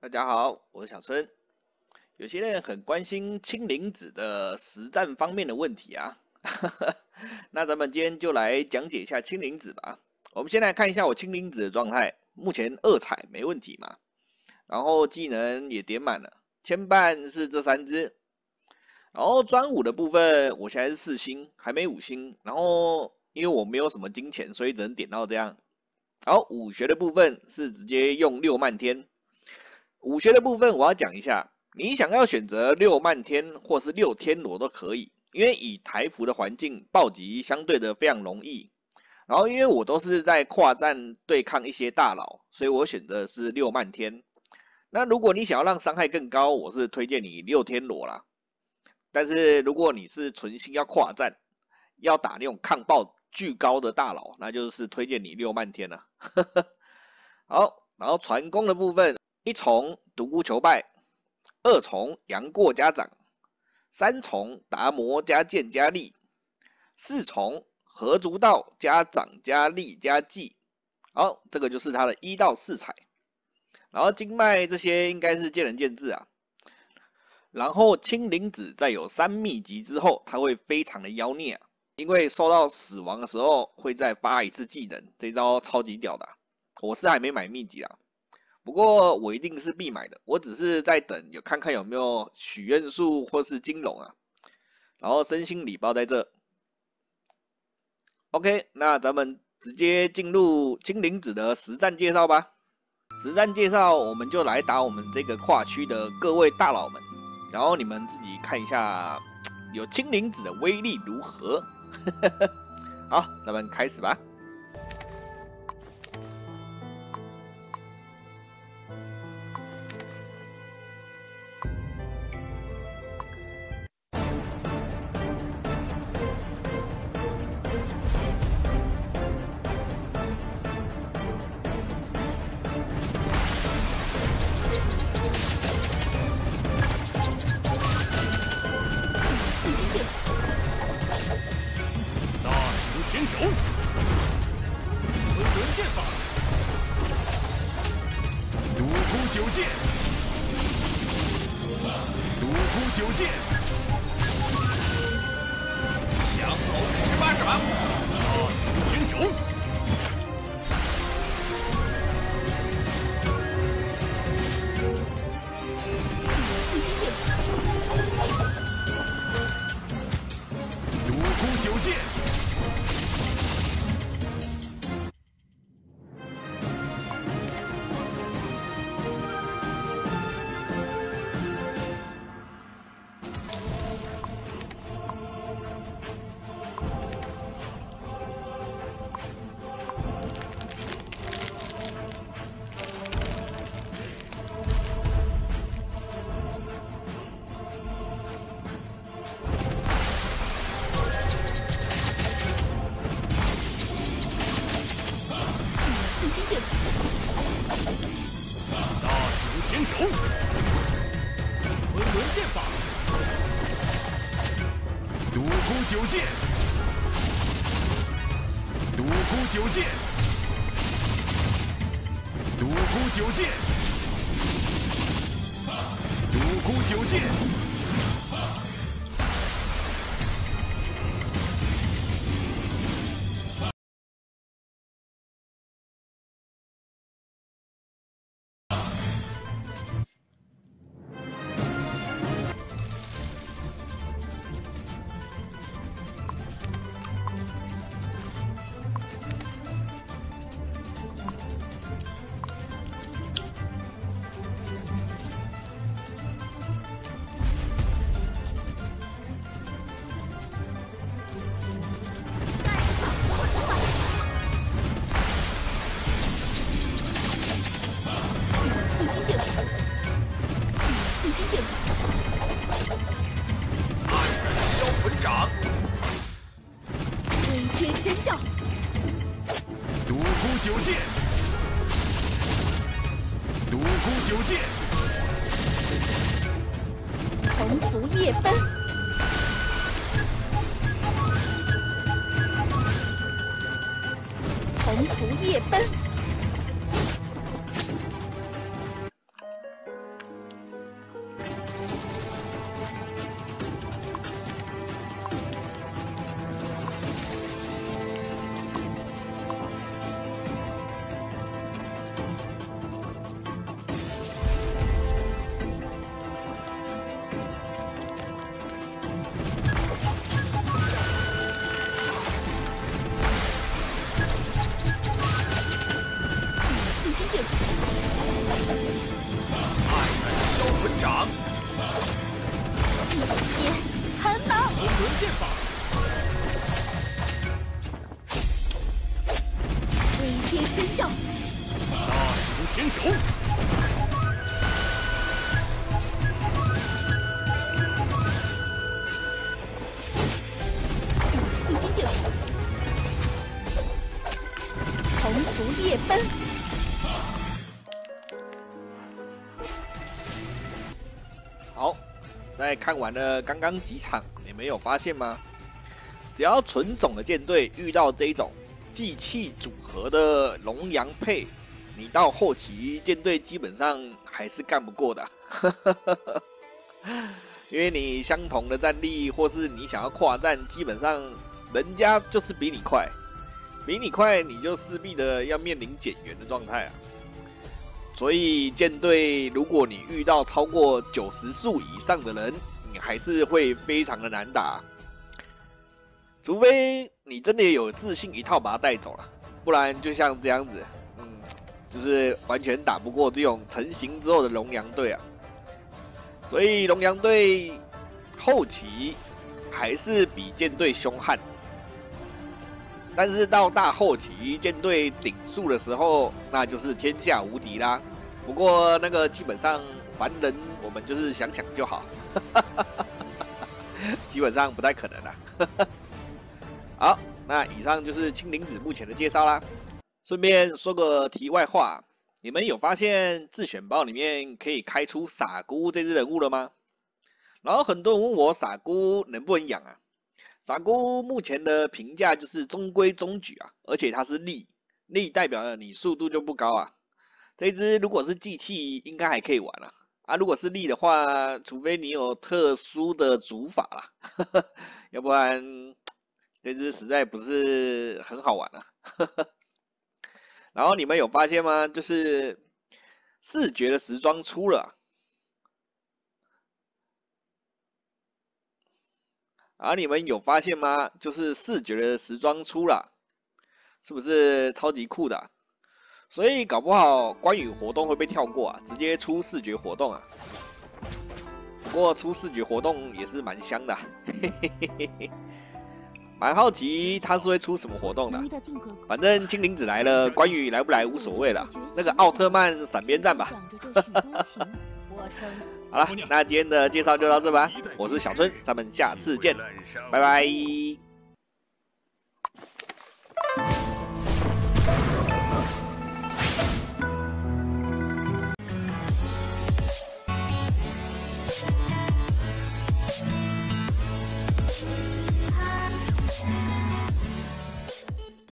大家好，我是小春。有些人很关心氢离子的实战方面的问题啊，那咱们今天就来讲解一下氢离子吧。我们先来看一下我氢离子的状态，目前二彩没问题嘛，然后技能也点满了，牵绊是这三只，然后专武的部分我现在是四星，还没五星，然后因为我没有什么金钱，所以只能点到这样。好，武学的部分是直接用六漫天。武学的部分我要讲一下，你想要选择六漫天或是六天罗都可以，因为以台服的环境暴击相对的非常容易。然后因为我都是在跨站对抗一些大佬，所以我选择是六漫天。那如果你想要让伤害更高，我是推荐你六天罗啦。但是如果你是存心要跨站，要打那种抗暴巨高的大佬，那就是推荐你六漫天了。好，然后传功的部分。一重独孤求败，二重杨过加长，三重达摩加剑加力，四重合足道加掌加力加技。好，这个就是他的一到四彩。然后经脉这些应该是见仁见智啊。然后青灵子在有三秘籍之后，他会非常的妖孽啊，因为受到死亡的时候会再发一次技能，这招超级屌的。我是还没买秘籍啊。不过我一定是必买的，我只是在等，有看看有没有许愿树或是金龙啊，然后身心礼包在这。OK，那咱们直接进入精灵子的实战介绍吧。实战介绍，我们就来打我们这个跨区的各位大佬们，然后你们自己看一下，有精灵子的威力如何。好，咱们开始吧。昆仑剑法，独孤九剑，独孤九剑，降龙十八掌，我成英雄。大成天手。九剑，独孤九剑，独孤九剑，独孤九剑。九剑，独孤九剑，鸿福夜奔，鸿福夜奔，天神掌，大刑天手，素心剑法，鸿福夜奔，好，在看完了刚刚几场，你没有发现吗？只要纯种的舰队遇到这一种祭器组合的龙阳配，你到后期舰队基本上还是干不过的，因为你相同的战力或是你想要跨战，基本上人家就是比你快，比你快你就势必的要面临减员的状态啊。所以舰队，如果你遇到超过九十速以上的人，你还是会非常的难打。除非你真的有自信一套把他带走了，不然就像这样子，嗯，就是完全打不过这种成型之后的龙阳队啊。所以龙阳队后期还是比舰队凶悍，但是到大后期舰队顶数的时候，那就是天下无敌啦。不过那个基本上凡人我们就是想想就好，基本上不太可能啦。好，那以上就是青灵子目前的介绍啦。顺便说个题外话，你们有发现自选包里面可以开出傻姑这只人物了吗？然后很多人问我傻姑能不能养啊？傻姑目前的评价就是中规中矩啊，而且它是力，力代表了你速度就不高啊。这只如果是祭器，应该还可以玩啊。啊，如果是力的话，除非你有特殊的组法啦，要不然这只实在不是很好玩啊。然后你们有发现吗？就是视觉的时装出了啊，你们有发现吗？就是视觉的时装出了，是不是超级酷的、所以搞不好关羽活动会被跳过啊，直接出视觉活动啊。不过出视觉活动也是蛮香的、嘿嘿嘿嘿嘿。蛮好奇他是会出什么活动的反正精灵子来了，关羽来不来无所谓了。那个奥特曼闪边站吧。好了，那今天的介绍就到这吧。我是小春，咱们下次见，拜拜。